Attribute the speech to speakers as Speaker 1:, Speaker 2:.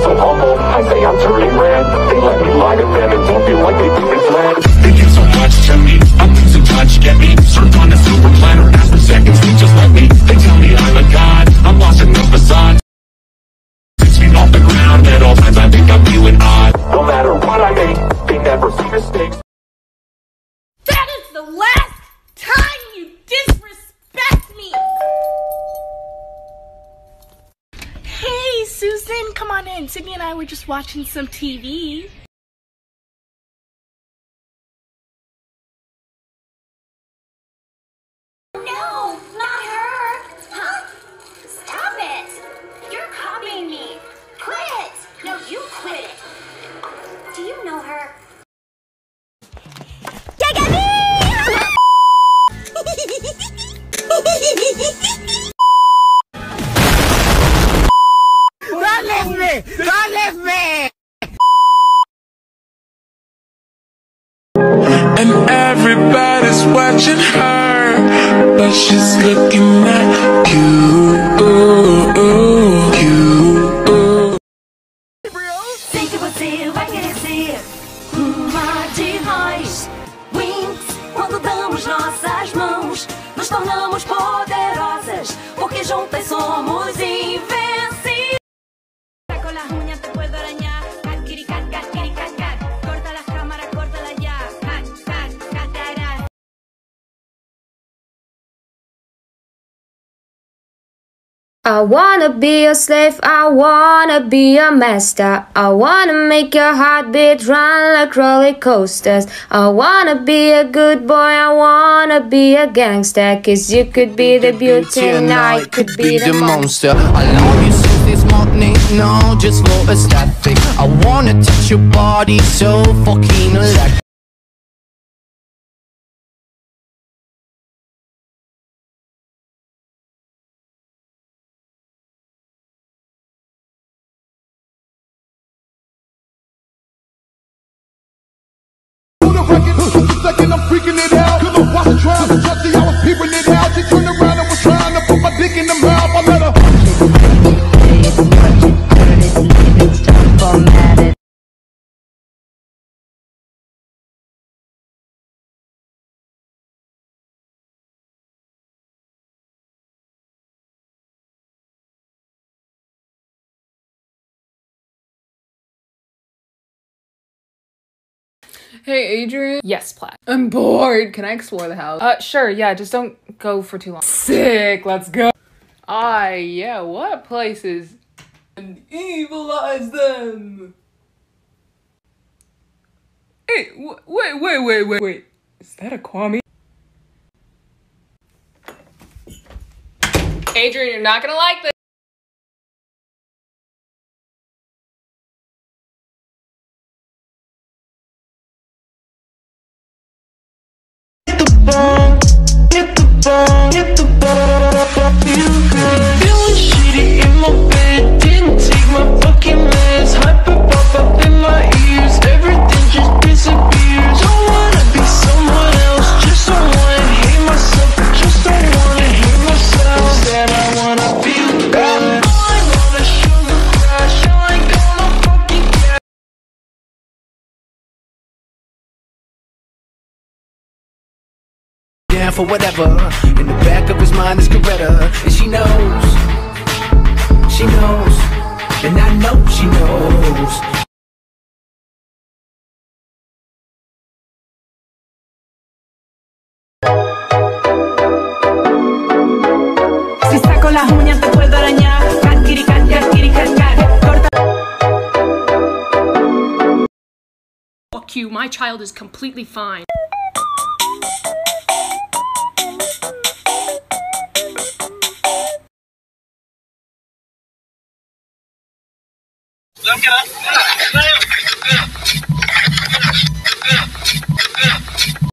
Speaker 1: so humble. I say I'm turning red. They let me lie to them and don't feel like they've been misled. Thank you so much to me. I'm losing touch, get me. Served on a silver platter, ask for seconds, please just let me. They tell me I'm a god. I'm lost in the facade. Six feet off the ground, at all times I think I'm feeling odd. No matter what I make, they never see mistakes.
Speaker 2: That is the last time you disrespect Susan, come on in. Sydney and I were just watching some TV.
Speaker 3: And everybody's watching her, but she's looking at you.
Speaker 4: Sei que você vai querer ser uma de nós. Winx, quando damos nossas mãos, nos tornamos poderosas,
Speaker 5: I wanna be a slave, I wanna be a master. I wanna make your heartbeat run like roller coasters. I wanna be a good boy, I wanna be a gangster. Cause you could be the beauty and I could be the monster.
Speaker 6: I love you since this morning, no, just for aesthetic. I wanna touch your body so fucking electric.
Speaker 7: I'm freaking it out. Cause to touch it. I was peeping it out. She turned around and was trying to put my dick in the mouth.
Speaker 8: Hey, Adrien. Yes, Plagg. I'm bored. Can I explore the house? Uh, sure. Yeah, just don't go for too long. Sick. Let's go. Ah, yeah. What places? And evilize them. Hey, wait, wait, wait, wait, wait. Is that a kwami? Adrien, you're not gonna like this.
Speaker 6: Down for whatever. In the back of his mind is Coretta, and she knows, she knows, and I know she knows.
Speaker 2: You, my child is completely fine.
Speaker 9: Look it up.